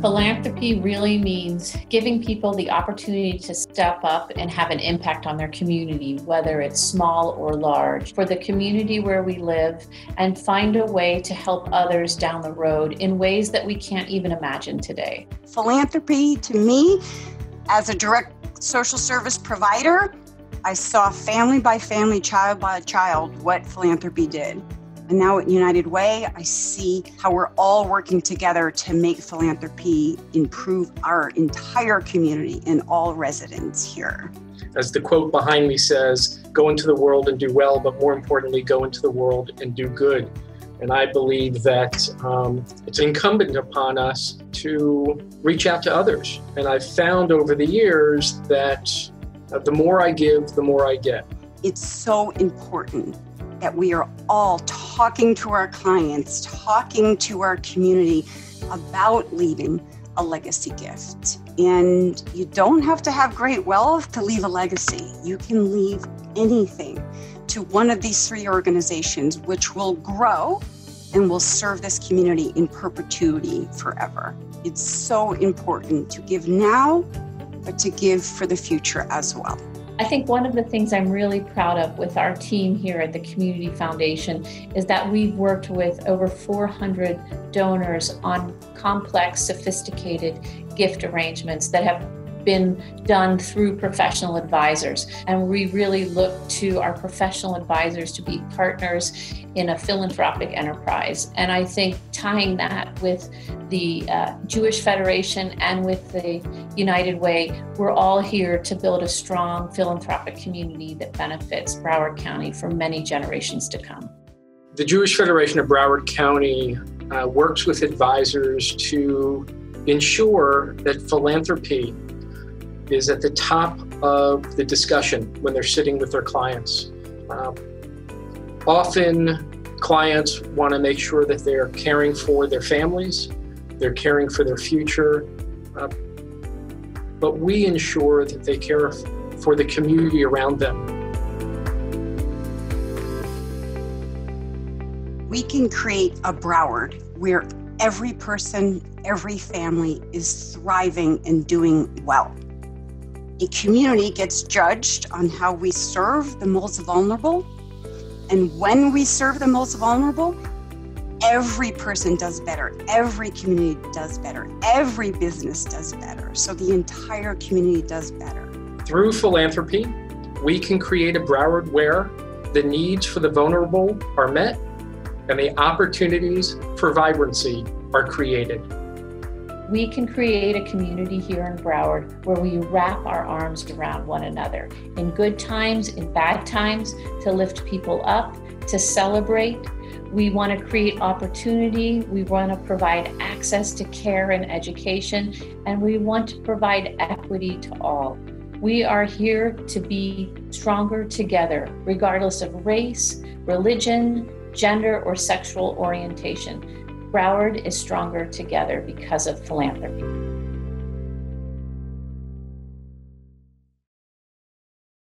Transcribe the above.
Philanthropy really means giving people the opportunity to step up and have an impact on their community, whether it's small or large, for the community where we live, and find a way to help others down the road in ways that we can't even imagine today. Philanthropy, to me, as a direct social service provider, I saw family by family, child by child, what philanthropy did. And now at United Way, I see how we're all working together to make philanthropy improve our entire community and all residents here. As the quote behind me says, go into the world and do well, but more importantly, go into the world and do good. And I believe that um, it's incumbent upon us to reach out to others. And I've found over the years that uh, the more I give, the more I get. It's so important that we are all talking to our clients, talking to our community about leaving a legacy gift. And you don't have to have great wealth to leave a legacy. You can leave anything to one of these three organizations, which will grow and will serve this community in perpetuity forever. It's so important to give now, but to give for the future as well. I think one of the things I'm really proud of with our team here at the Community Foundation is that we've worked with over 400 donors on complex, sophisticated gift arrangements that have been done through professional advisors. And we really look to our professional advisors to be partners in a philanthropic enterprise. And I think tying that with the uh, Jewish Federation and with the United Way, we're all here to build a strong philanthropic community that benefits Broward County for many generations to come. The Jewish Federation of Broward County uh, works with advisors to ensure that philanthropy is at the top of the discussion when they're sitting with their clients. Um, often, clients want to make sure that they're caring for their families, they're caring for their future, uh, but we ensure that they care for the community around them. We can create a Broward where every person, every family is thriving and doing well a community gets judged on how we serve the most vulnerable. And when we serve the most vulnerable, every person does better, every community does better, every business does better. So the entire community does better. Through philanthropy, we can create a Broward where the needs for the vulnerable are met and the opportunities for vibrancy are created we can create a community here in Broward where we wrap our arms around one another in good times, in bad times, to lift people up, to celebrate. We want to create opportunity. We want to provide access to care and education, and we want to provide equity to all. We are here to be stronger together, regardless of race, religion, gender, or sexual orientation. Broward is stronger together because of philanthropy.